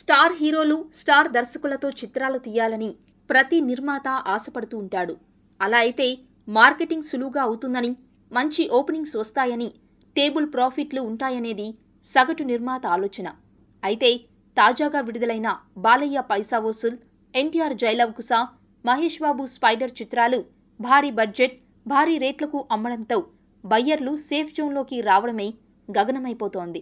Star హీరోలు star దర్శకులతో చిత్రాలు తీయాలని ప్రతి నిర్మాత ఆశపడుతూ ఉంటాడు. అలా అయితే మార్కెటింగ్ సులువుగా అవుతుందని మంచి ఓపెనింగ్స్ వస్తాయని టేబుల్ ప్రాఫిట్లు ఉంటాయనేది సగటు నిర్మాత ఆలోచన. అయితే తాజాగా విడుదలైన బాలయ్య పైసా వసూల్ ఎన్టీఆర్ జైలవకుశ మహేష్ బాబు స్పైడర్ చిత్రాలు భారీ బడ్జెట్ భారీ రేట్లకు అమ్మడంతో బయ్యర్లు సేఫ్ జోన్లోకి రావడమే గగనమైపోతోంది.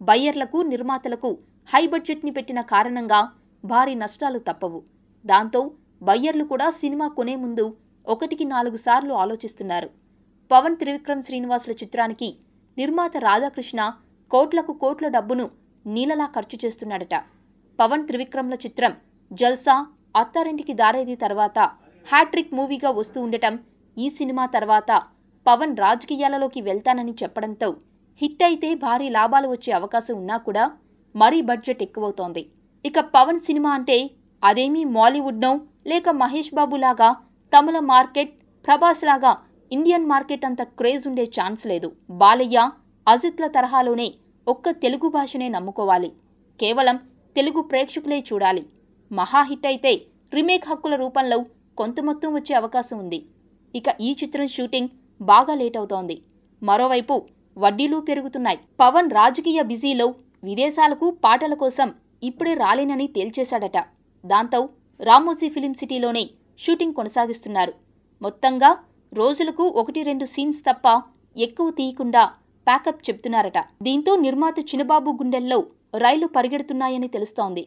బయ్యర్లకు నిర్మాతలకు హై బడ్జెట్ని పెట్టిన కారణంగా భారీ నష్టాలు తప్పవు. దాంతో బయ్యర్లు కూడా సినిమా కొనే ముందు ఒకటికి నాలుగు సార్లు ఆలోచిస్తున్నారు. పవన్ త్రివిక్రమ్ శ్రీనివాసుల చిత్రానికి నిర్మాత రాధాకృష్ణ కోట్లకు కోట్ల డబ్బును నీలలా ఖర్చు చేస్తున్నాడట. పవన్ త్రివిక్రమ్ల చిత్రం జల్సా అత్తారింటికి దారేది తర్వాత హ్యాట్రిక్ మూవీగా వస్తూ ఉండటం ఈ సినిమా తర్వాత పవన్ రాజకీయాలలోకి వెళ్తానని చెప్పడంతో హిట్ అయితే భారీ లాభాలు వచ్చే అవకాశం ఉన్నా కూడా మరీ బడ్జెట్ ఎక్కువవుతోంది. ఇక పవన్ సినిమా అంటే అదేమీ మాలీవుడ్నో లేక మహేష్ బాబు లాగా తమిళ మార్కెట్ ప్రభాస్ లాగా ఇండియన్ మార్కెట్ అంత క్రేజ్ ఉండే ఛాన్స్ లేదు. బాలయ్య అజిత్ల తరహాలోనే ఒక్క తెలుగు భాషనే నమ్ముకోవాలి. కేవలం తెలుగు ప్రేక్షకులే చూడాలి. మహా హిట్ అయితే రీమేక్ హక్కుల రూపంలో కొంత మొత్తం వచ్చే అవకాశం ఉంది. ఇక ఈ చిత్రం షూటింగ్ బాగా లేట్ అవుతోంది. మరోవైపు వడ్డీలు పెరుగుతున్నాయి. పవన్ రాజకీయ బిజీలో విదేశాలకు పాటల కోసం ఇప్పుడే రాలేనని తేల్చేశాడట. దాంతో రామోజీ ఫిలిం సిటీలోనే షూటింగ్ కొనసాగిస్తున్నారు. మొత్తంగా రోజులకు ఒకటి రెండు సీన్స్ తప్ప ఎక్కువ తీయకుండా ప్యాకప్ చెప్తున్నారట. దీంతో నిర్మాత చినబాబు గుండెల్లో రైలు పరిగెడుతున్నాయని తెలుస్తోంది.